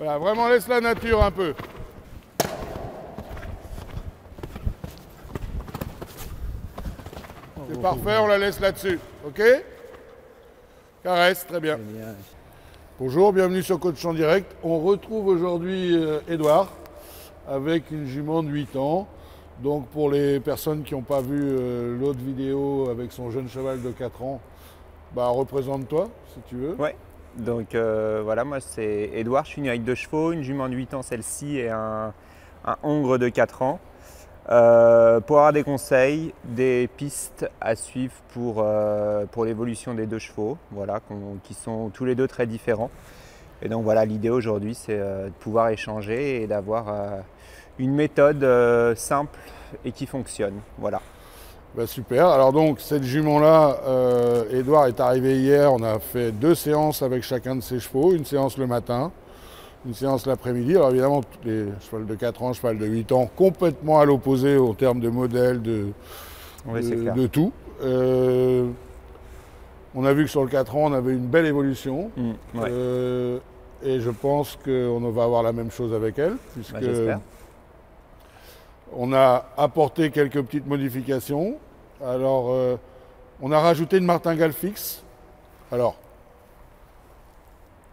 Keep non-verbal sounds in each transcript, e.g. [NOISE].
Voilà, vraiment laisse la nature un peu. C'est parfait, on la laisse là-dessus. Ok? Caresse, très bien. Bonjour, bienvenue sur Coach en direct. On retrouve aujourd'hui Edouard avec une jument de 8 ans. Donc pour les personnes qui n'ont pas vu euh, l'autre vidéo avec son jeune cheval de 4 ans, bah représente-toi si tu veux. Ouais. Donc euh, voilà, moi c'est Edouard, je suis une avec deux chevaux, une jument de 8 ans celle-ci et un, hongre de 4 ans. Euh, pour avoir des conseils, des pistes à suivre pour, pour l'évolution des deux chevaux, voilà, qui sont tous les deux très différents. Et donc voilà, l'idée aujourd'hui c'est de pouvoir échanger et d'avoir une méthode simple et qui fonctionne. Voilà. Bah, super. Alors donc cette jument-là, Edouard est arrivé hier, on a fait deux séances avec chacun de ses chevaux, une séance le matin, une séance l'après-midi. Alors évidemment, les chevaux de 4 ans, cheval de 8 ans, complètement à l'opposé en termes de modèle, de, de, tout. Euh, on a vu que sur le 4 ans, on avait une belle évolution. Mmh, euh, et je pense qu'on va avoir la même chose avec elle, puisque bah, on a apporté quelques petites modifications. Alors, euh, on a rajouté une martingale fixe, alors,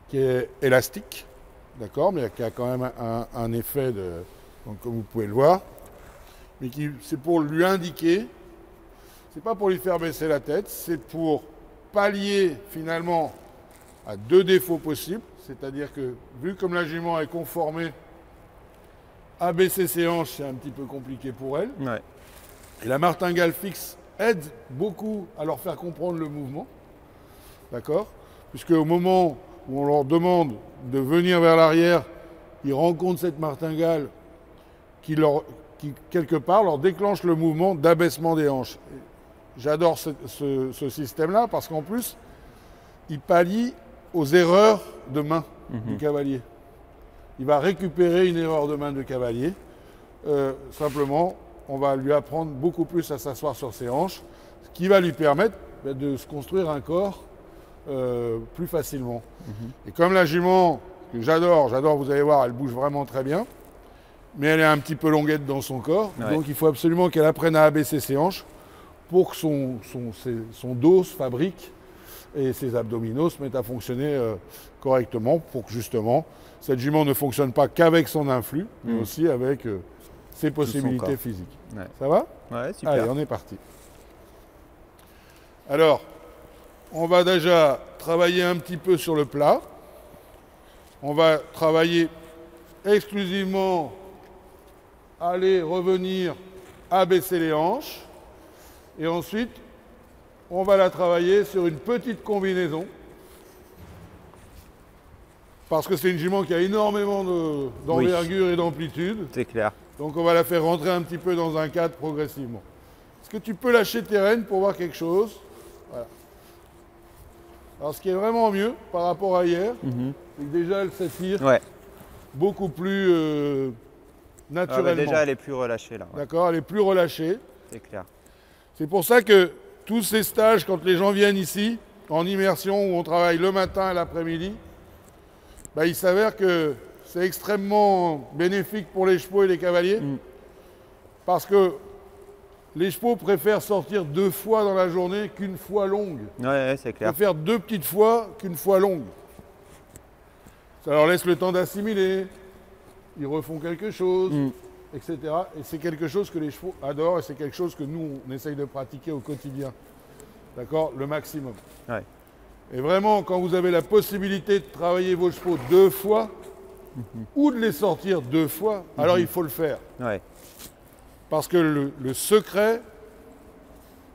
qui est élastique, d'accord, mais qui a quand même un, effet de, comme vous pouvez le voir, mais qui c'est pour lui indiquer, c'est pas pour lui faire baisser la tête, c'est pour pallier finalement à deux défauts possibles, c'est-à-dire que vu comme la jument est conformée Abaisser ses hanches, c'est un petit peu compliqué pour elle. Et la martingale fixe aide beaucoup à leur faire comprendre le mouvement. D'accord? Puisque au moment où on leur demande de venir vers l'arrière, ils rencontrent cette martingale qui, leur, qui, quelque part, leur déclenche le mouvement d'abaissement des hanches. J'adore ce, système-là parce qu'en plus, il pallie aux erreurs de main du mhm. cavalier il va récupérer une erreur de main de cavalier. Euh, simplement, on va lui apprendre beaucoup plus à s'asseoir sur ses hanches, ce qui va lui permettre ben, de se construire un corps euh, plus facilement. Mhm. Et comme la jument, que j'adore, j'adore, vous allez voir, elle bouge vraiment très bien, mais elle est un petit peu longuette dans son corps, donc il faut absolument qu'elle apprenne à abaisser ses hanches pour que son, son, dos se fabrique et ses abdominaux se mettent à fonctionner euh, correctement pour que justement cette jument ne fonctionne pas qu'avec son influx, mais hmm. aussi avec euh, ses possibilités physiques. Ça va Ouais, super. Allez, on est parti. Alors, on va déjà travailler un petit peu sur le plat. On va travailler exclusivement aller, revenir, abaisser les hanches. Et ensuite, on va la travailler sur une petite combinaison parce que c'est une jument qui a énormément d'envergure et d'amplitude. C'est clair. Donc on va la faire rentrer un petit peu dans un cadre progressivement. Est-ce que tu peux lâcher tes rênes pour voir quelque chose? Voilà. Alors ce qui est vraiment mieux par rapport à hier, mhm. c'est que déjà elle s'attire beaucoup plus euh, naturellement. Ah bah déjà elle est plus relâchée là. D'accord, elle est plus relâchée. C'est clair. C'est pour ça que tous ces stages, quand les gens viennent ici, en immersion, où on travaille le matin et l'après-midi, bah, il s'avère que c'est extrêmement bénéfique pour les chevaux et les cavaliers. Mm. Parce que les chevaux préfèrent sortir deux fois dans la journée qu'une fois longue. Ouais, c'est clair. Ils préfèrent deux petites fois qu'une fois longue. Ça leur laisse le temps d'assimiler. Ils refont quelque chose, mm. etc. Et c'est quelque chose que les chevaux adorent et c'est quelque chose que nous, on essaye de pratiquer au quotidien. D'accord? Le maximum. Ouais. Et vraiment, quand vous avez la possibilité de travailler vos chevaux deux fois, ou de les sortir deux fois, alors mhm. il faut le faire. Parce que le, secret,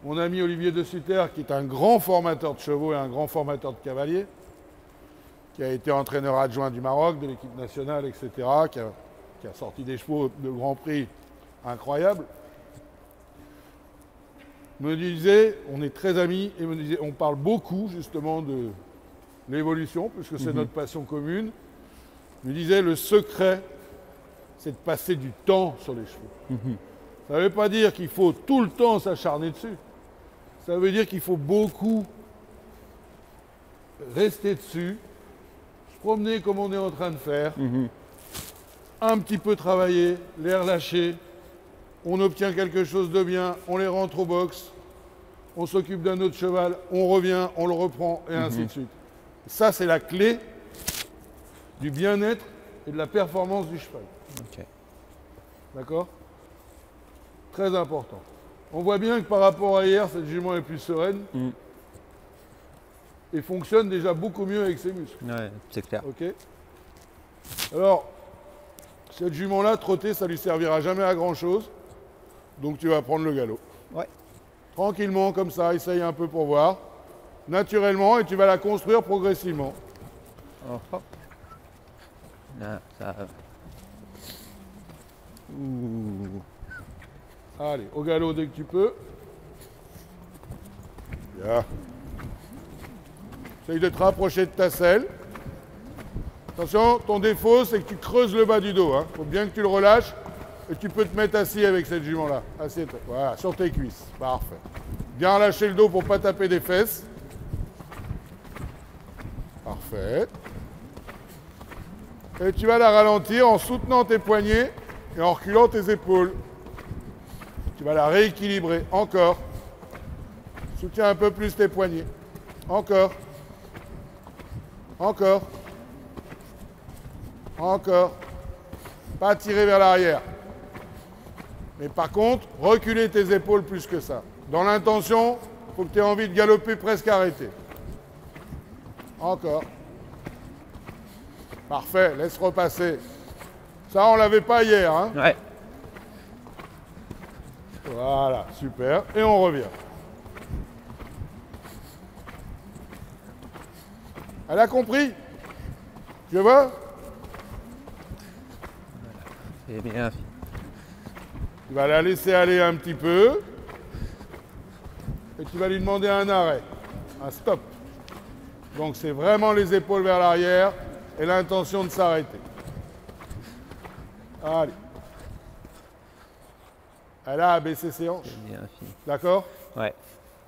mon ami Olivier de Sutter, qui est un grand formateur de chevaux et un grand formateur de cavaliers, qui a été entraîneur adjoint du Maroc, de l'équipe nationale, etc., qui a, qui a sorti des chevaux de Grand Prix incroyables, me disait, on est très amis, et me disait, on parle beaucoup justement de l'évolution, puisque c'est mhm. notre passion commune. Me disait, le secret, c'est de passer du temps sur les chevaux. Mhm. Ça ne veut pas dire qu'il faut tout le temps s'acharner dessus. Ça veut dire qu'il faut beaucoup rester dessus, promener comme on est en train de faire, Mhm. un petit peu travailler, les relâcher, on obtient quelque chose de bien, on les rentre au box, on s'occupe d'un autre cheval, on revient, on le reprend, et ainsi de suite. Ça, c'est la clé du bien-être et de la performance du cheval. D'accord? Très important. On voit bien que par rapport à hier, cette jument est plus sereine Mm. et fonctionne déjà beaucoup mieux avec ses muscles. Ouais, c'est clair. Ok? Alors, cette jument-là, trotter, ça lui servira jamais à grand-chose. Donc tu vas prendre le galop. Ouais. Tranquillement, comme ça, essaye un peu pour voir. Naturellement, et tu vas la construire progressivement. Oh, hop. Allez, au galop dès que tu peux. Bien. Essaye de te rapprocher de ta selle. Attention, ton défaut, c'est que tu creuses le bas du dos. Il faut bien que tu le relâches. Et tu peux te mettre assis avec cette jument-là. Assieds-toi. Voilà, sur tes cuisses. Parfait. Bien relâcher le dos pour ne pas taper des fesses. Parfait. Et tu vas la ralentir en soutenant tes poignets et en reculant tes épaules. Tu vas la rééquilibrer. Encore. Soutiens un peu plus tes poignets. Encore. Encore. Encore. Pas tirer vers l'arrière. Mais par contre, reculer tes épaules plus que ça. Dans l'intention, il faut que tu aies envie de galoper presque arrêté. Encore. Parfait, laisse repasser. Ça, on l'avait pas hier. Hein Ouais. voilà, super. Et on revient. Elle a compris? Tu vois C'est bien. Tu vas la laisser aller un petit peu. Et tu vas lui demander un arrêt, un stop. Donc c'est vraiment les épaules vers l'arrière et l'intention de s'arrêter. Allez. Elle a abaissé ses hanches. D'accord Ouais.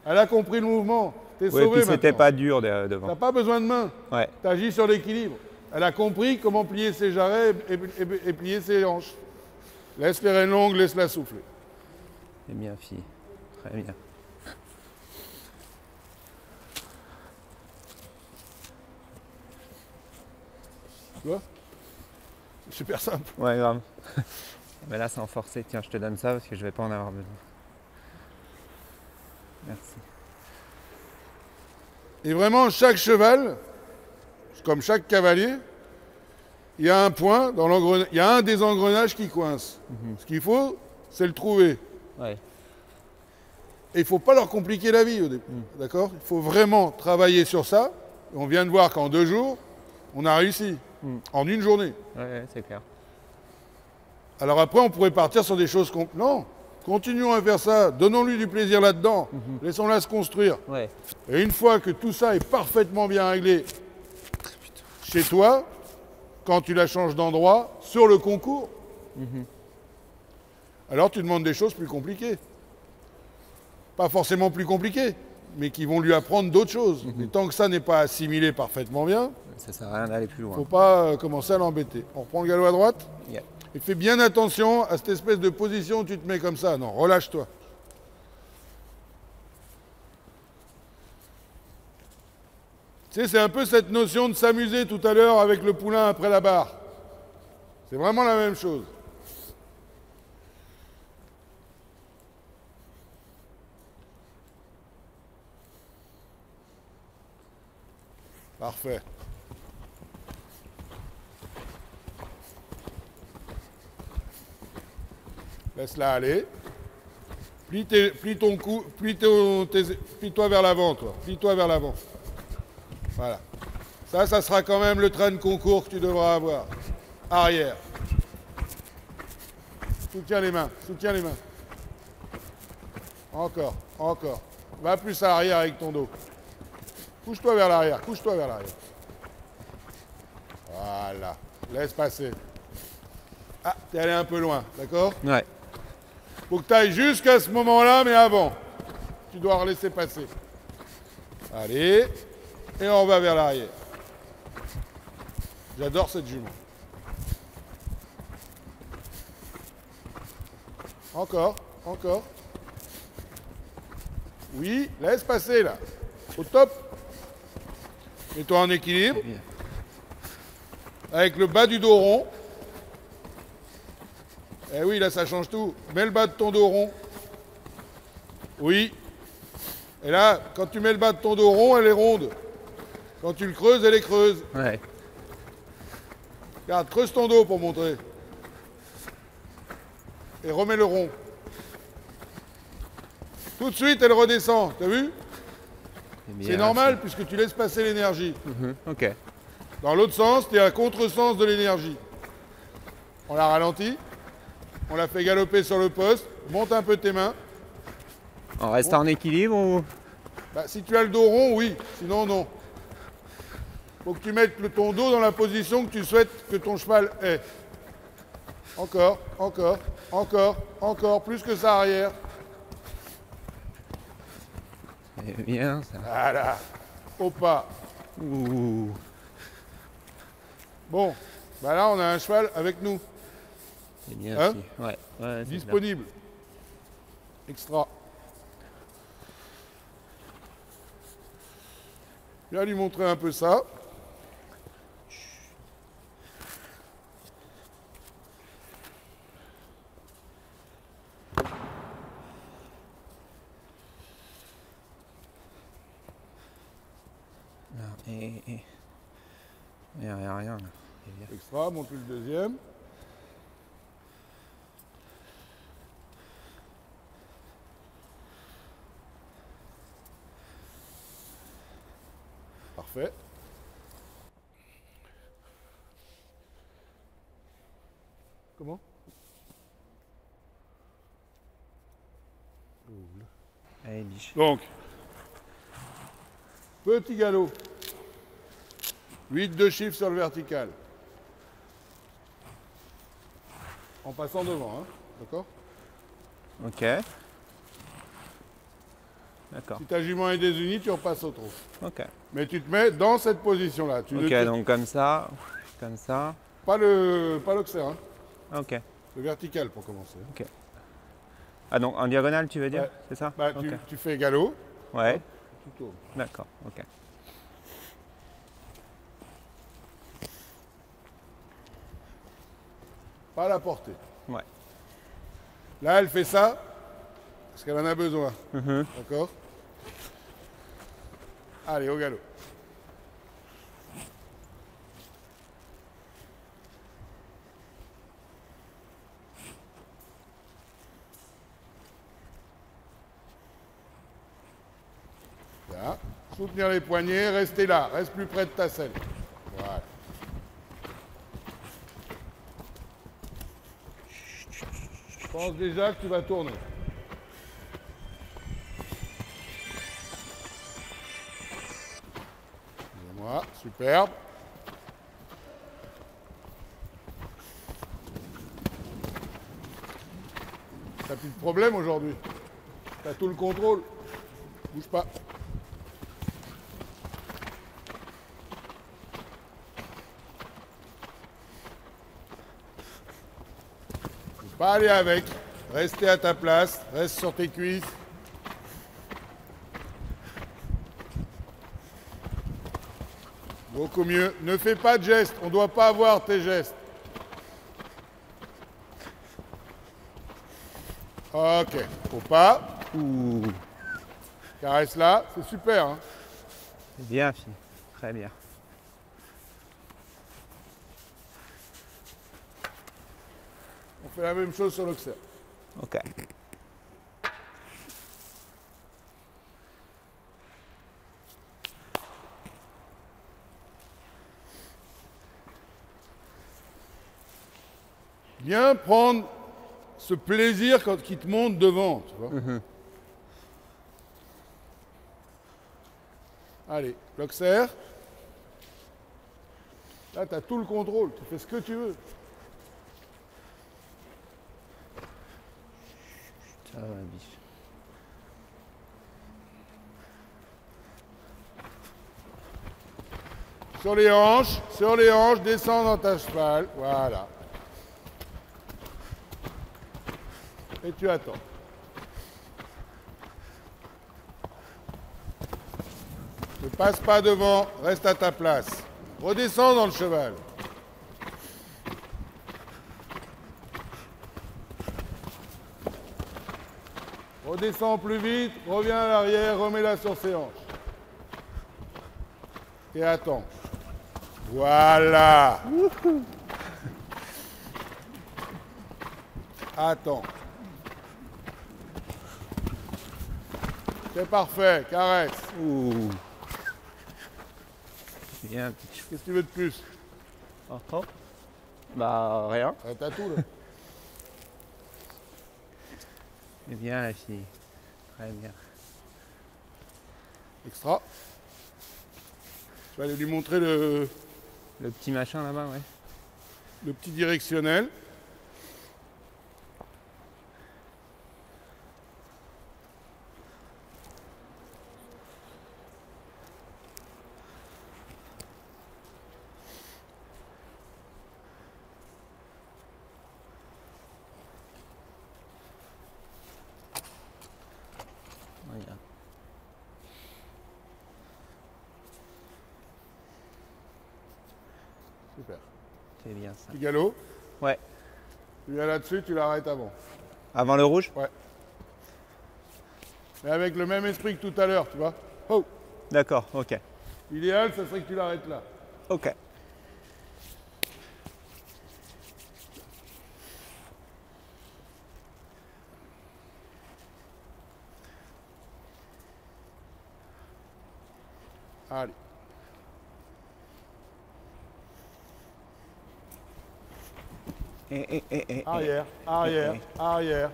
Elle a compris le mouvement. T'es Ouais, sauvé c'était pas dur de- T'as devant. pas besoin de main. Ouais. Tu agis sur l'équilibre. Elle a compris comment plier ses jarrets et, et- et plier ses hanches. Laisse les rênes longues, laisse-la souffler. C'est bien fini. Très bien. Tu vois Super simple. Ouais, grave. [LAUGHS] Mais là, c'est en forcé. Tiens, je te donne ça parce que je vais pas en avoir besoin. Merci. Et vraiment, chaque cheval, comme chaque cavalier, il y a un point dans l'engrenage, il y a un des engrenages qui coince. Ce qu'il faut, c'est le trouver. Ouais. Et il ne faut pas leur compliquer la vie au début. D'accord? Il faut vraiment travailler sur ça. Et on vient de voir qu'en deux jours, on a réussi. Mm. En une journée. Ouais, c'est clair. Alors après, on pourrait partir sur des choses... Non Continuons à faire ça. Donnons-lui du plaisir là-dedans. Laissons-la se construire. Ouais. Et une fois que tout ça est parfaitement bien réglé chez toi, quand tu la changes d'endroit, sur le concours, alors tu demandes des choses plus compliquées. Pas forcément plus compliquées, mais qui vont lui apprendre d'autres choses. Mais tant que ça n'est pas assimilé parfaitement bien, Ça sert à rien d'aller plus il ne loin. faut pas euh, commencer à l'embêter. On reprend le galop à droite Yeah. et fais bien attention à cette espèce de position où tu te mets comme ça. Non, relâche-toi. Tu sais, c'est un peu cette notion de s'amuser tout à l'heure avec le poulain après la barre. C'est vraiment la même chose. Parfait. Laisse-la aller. Plie, ton cou, plie-toi vers l'avant, toi. Plie-toi vers l'avant. Voilà. Ça, ça sera quand même le train de concours que tu devras avoir. Arrière. Soutiens les mains, soutiens les mains. Encore, encore. Va plus à l'arrière avec ton dos. Couche-toi vers l'arrière, couche-toi vers l'arrière. Voilà. Laisse passer. Ah, t'es allé un peu loin, d'accord? Ouais. Faut que tu ailles jusqu'à ce moment-là, mais avant. Tu dois laisser passer. Allez. Et on va vers l'arrière. J'adore cette jument. Encore, encore. Oui, laisse passer là. Au top. Mets-toi en équilibre. Avec le bas du dos rond. Eh oui, là ça change tout. Mets le bas de ton dos rond. Oui. Et là, quand tu mets le bas de ton dos rond, elle est ronde. Quand tu le creuses, elle est creuse. Ouais. Regarde, creuse ton dos pour montrer. Et remets le rond. Tout de suite, elle redescend. T'as vu? Bien, C'est normal puisque tu laisses passer l'énergie. Mhm, Ok. Dans l'autre sens, tu es à contresens de l'énergie. On la ralentit. On la fait galoper sur le poste. Monte un peu tes mains. On reste en équilibre ou? Bah, si tu as le dos rond, oui. Sinon, non. Faut que tu mettes le- ton dos dans la position que tu souhaites que ton cheval ait. Encore, encore, encore, encore. Plus que ça arrière. C'est bien ça. Voilà. Au pas. Ouh. Bon. Bah là, on a un cheval avec nous. C'est bien Hein aussi. Ouais. ouais c'est bien. Disponible. Extra. Viens lui montrer un peu ça. Et, et... Il n'y a rien, rien. Extra, montre-lui le deuxième. Parfait. Comment? Allez, biche. Donc, petit galop. 8 de chiffres sur le vertical. En passant devant, hein, d'accord? Ok. D'accord. Si ta jument est désunie, tu repasses au trot. Ok. Mais tu te mets dans cette position-là. Tu Ok, te- donc comme ça, [LAUGHS] comme ça. Pas le pas l'oxer, hein, Ok. le vertical pour commencer. Ah donc en diagonale tu veux dire Ouais. C'est ça Bah, Ok. tu, tu fais galop, Ouais. tu tournes. D'accord. Ok. Pas à la portée. Ouais. Là, elle fait ça parce qu'elle en a besoin. Mhm. D'accord? Allez, au galop. Là. Soutenir les poignets, restez là, reste plus près de ta selle. Voilà. Je pense déjà que tu vas tourner. Superbe. T'as plus de problème aujourd'hui. T'as tout le contrôle. Bouge pas. Faut pas aller avec. Restez à ta place. Reste sur tes cuisses. Beaucoup mieux. Ne fais pas de gestes. On ne doit pas avoir tes gestes. Ok. Faut pas. Ouh. Caresse là. C'est super. hein. C'est bien fini. Très bien. On fait la même chose sur l'oxer. Ok. Bien prendre ce plaisir quand il te monte devant. Tu vois. Allez, l'oxer. Là, tu as tout le contrôle. Tu fais ce que tu veux. Biche. Sur les hanches, sur les hanches, descends dans ta cheval. Voilà. Et tu attends. Ne passe pas devant, reste à ta place. Redescends dans le cheval. Redescends plus vite, reviens à l'arrière, remets-la sur ses hanches. Et attends. Voilà. Attends. C'est parfait, caresse. Ouh. Bien. Qu'est-ce que tu veux de plus? Oh, oh. Bah, rien. T'as tout là. [LAUGHS] C'est bien, la fille. Très bien. Extra. Je vais aller lui montrer le, Le petit machin là-bas, ouais. le petit directionnel. Regarde. Super. C'est bien ça. Petit galop. Ouais. Tu viens là-dessus, tu l'arrêtes avant. Avant le rouge Mais avec le même esprit que tout à l'heure, tu vois. Oh D'accord, ok. L'idéal, ça serait que tu l'arrêtes là. Ok. Allez. Et, et, et. Arrière, arrière, arrière.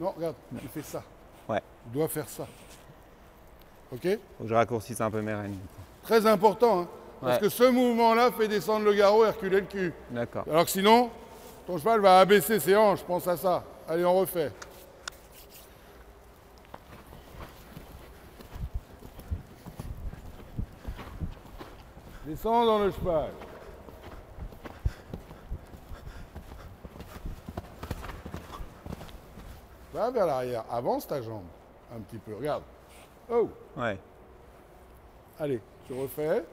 Non, regarde, tu fais ça. Ouais. Tu dois faire ça. Ok? Faut que je raccourcisse un peu mes rênes. Très important, hein, parce Ouais. que ce mouvement-là fait descendre le garrot et reculer le cul. D'accord. Alors que sinon, ton cheval va abaisser ses hanches, pense à ça. Allez, on refait. Descends dans le cheval. Va vers l'arrière. Avance ta jambe un petit peu. Regarde. Oh Ouais. Allez, tu refais.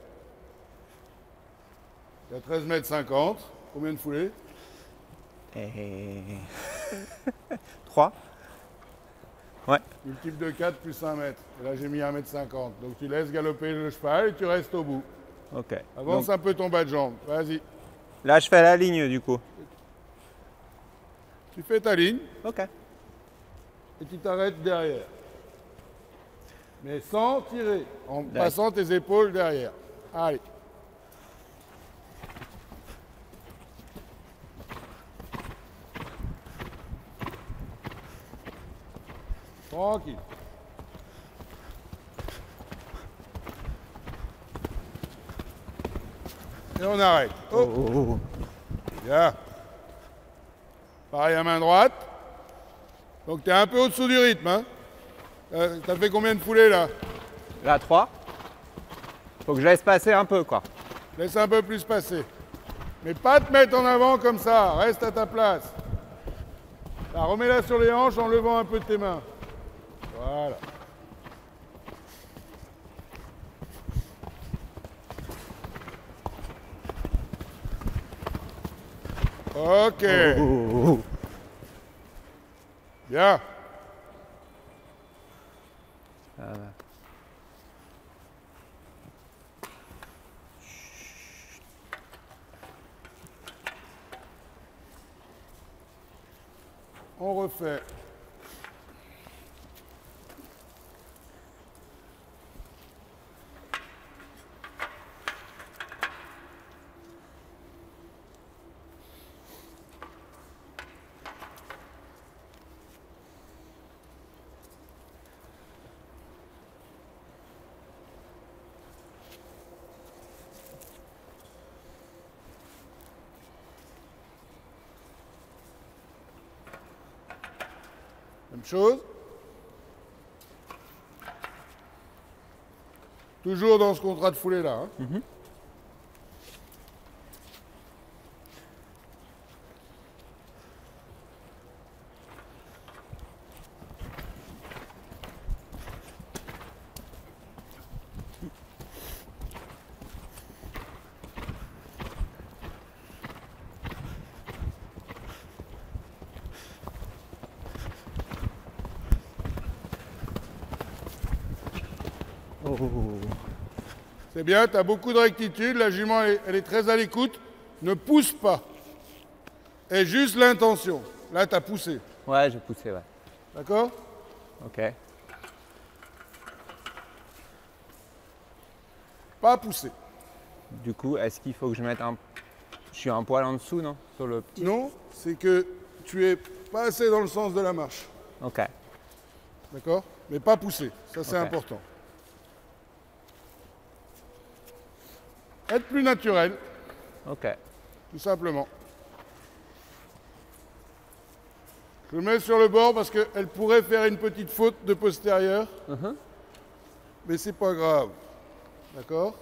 Il y a 13 mètres 50. Combien de foulées? [LAUGHS] Et... 3 Ouais. Multiple de 4 plus 1 mètre. Et là, j'ai mis 1 mètre 50. Donc tu laisses galoper le cheval et tu restes au bout. Ok. Avance Donc, un peu ton bas de jambe. Vas-y. là, je fais la ligne du coup. Tu fais ta ligne Ok. et tu t'arrêtes derrière. Mais sans tirer, en passant tes épaules derrière. Allez. Tranquille. Et on arrête. Oh, Oh, oh, oh. bien. Pareil à main droite. Donc tu es un peu au-dessous du rythme. Hein. Euh, T'as fait combien de foulées là? Là, 3. Faut que je laisse passer un peu, quoi. Laisse un peu plus passer. Mais pas te mettre en avant comme ça. Reste à ta place. Remets-la sur les hanches en levant un peu tes mains. Voilà. Ok. Oh, oh, oh. Bien. Ça va. On refait. Chose. Toujours dans ce contrat de foulée là. hein. Oh. C'est bien, tu as beaucoup de rectitude, la jument elle, est- elle est très à l'écoute. Ne pousse pas. Et juste l'intention. Là, tu as poussé. Ouais, j'ai poussé, ouais. D'accord? Ok. Pas pousser. Du coup, est-ce qu'il faut que je mette un. Je suis un poil en dessous, non? Sur le petit. Non, c'est que tu es pas assez dans le sens de la marche. Ok. D'accord? Mais pas pousser. Ça, c'est important. Être plus naturel, Ok. tout simplement. Je le mets sur le bord parce qu'elle pourrait faire une petite faute de postérieur. Mhm. Mais c'est pas grave. D'accord?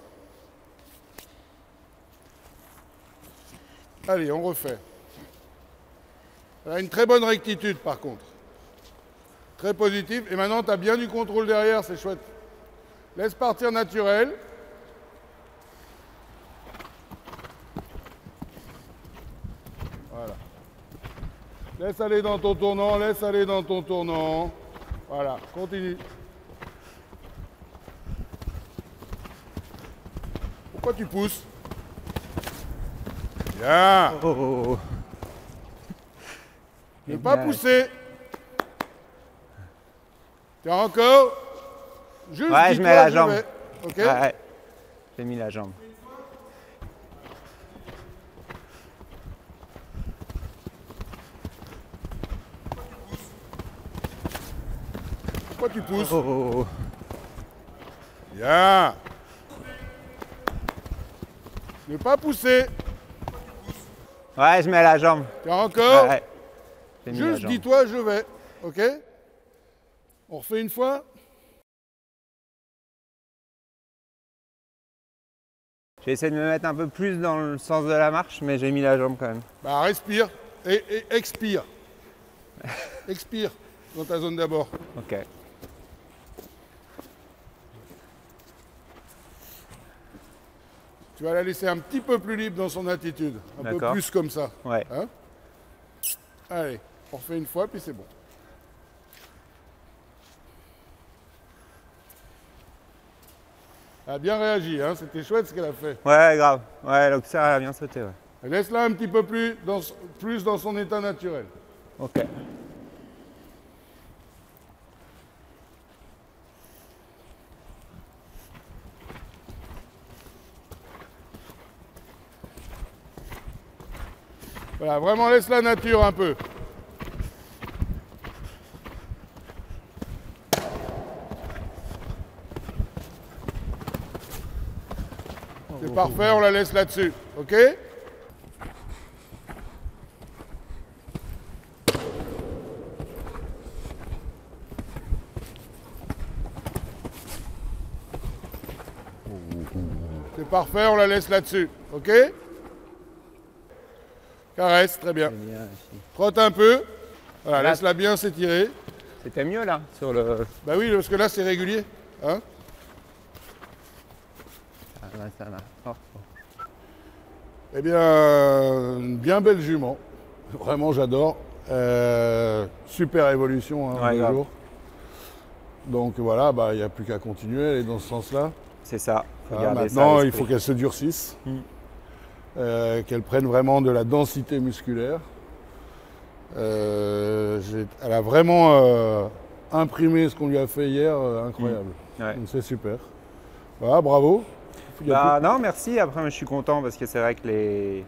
Allez, on refait. Elle a une très bonne rectitude par contre. Très positive. Et maintenant, tu as bien du contrôle derrière, c'est chouette. Laisse partir naturel. Laisse aller dans ton tournant, laisse aller dans ton tournant. Voilà, continue. Pourquoi tu pousses? Bien. Oh. Ne pas pousser? Tiens encore? Juste Ouais, je mets la jambe. vais. Ok Ouais. J'ai mis la jambe. Pourquoi tu pousses Oh. Bien. Ne pas pousser. Ouais, je mets la jambe. Encore. Ouais. Juste dis-toi, je vais. Ok On refait une fois J'ai essayé de me mettre un peu plus dans le sens de la marche, mais j'ai mis la jambe quand même. Bah respire et, et expire. [LAUGHS] expire dans ta zone d'abord. Ok. Tu vas la laisser un petit peu plus libre dans son attitude. Un peu plus comme ça. Ouais. Hein Allez, on refait une fois, puis c'est bon. Elle a bien réagi, hein c'était chouette ce qu'elle a fait. Ouais, grave. Ouais, l'oxer a bien sauté, ouais. Laisse-la un petit peu plus dans, plus dans son état naturel. Ok. Voilà, vraiment laisse la nature un peu. C'est parfait, on la laisse là-dessus. OK? C'est parfait, on la laisse là-dessus. OK? Caresse, très bien. Bien. Frotte un peu. Voilà, laisse-la bien s'étirer. C'était mieux là, sur le. Bah oui, parce que là, c'est régulier. Hein Ah, ça va. Oh, oh. eh bien, une bien belle jument. Vraiment, j'adore. Euh, super évolution, hein, Ouais, jour. Donc voilà, bah, il n'y a plus qu'à continuer, elle est dans ce sens-là. C'est ça. Faut Ah, ça maintenant, il faut qu'elle se durcisse, Mm. Euh, qu'elle prenne vraiment de la densité musculaire. Euh, elle a vraiment euh, imprimé ce qu'on lui a fait hier, incroyable. Ouais. Donc c'est super. Voilà, bravo. Bah non, merci. Après, je suis content parce que c'est vrai que les.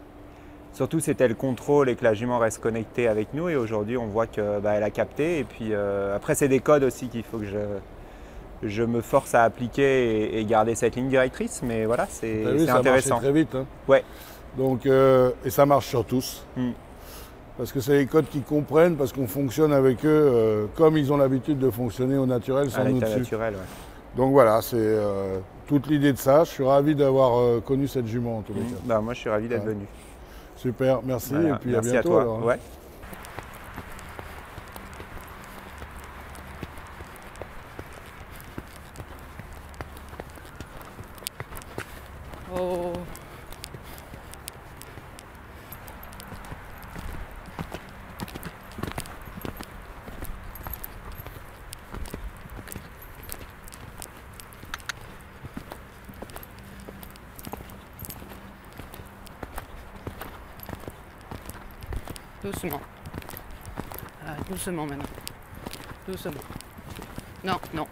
Surtout, c'était le contrôle et que la jument reste connectée avec nous. Et aujourd'hui, on voit qu'elle a capté. Et puis, après, c'est des codes aussi qu'il faut que je, je me force à appliquer et, garder cette ligne directrice. Mais voilà, c'est marchait intéressant. très vite. hein. Ouais. Donc, euh, et ça marche sur tous. Mm. parce que c'est les codes qu'ils comprennent, parce qu'on fonctionne avec eux euh, comme ils ont l'habitude de fonctionner au naturel sans À nous dessus. naturel, ouais. Donc voilà, c'est euh, toute l'idée de ça. Je suis ravi d'avoir euh, connu cette jument en tous les cas. Bah, moi, je suis ravi d'être Ouais. venu. Super, merci Voilà. et puis Merci à bientôt. toi. alors, hein. Ouais. Oh. Doucement. Ah, doucement maintenant. Doucement. Non, non.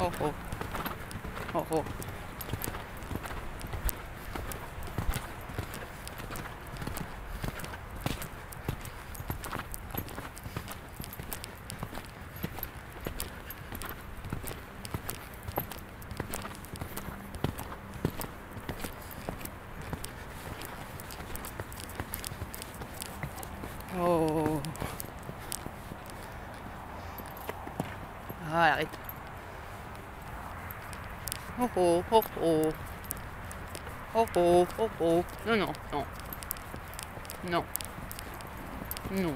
Oh oh. Oh oh. Oh oh, oh oh. Oh oh. Non, non, non. Non. Non.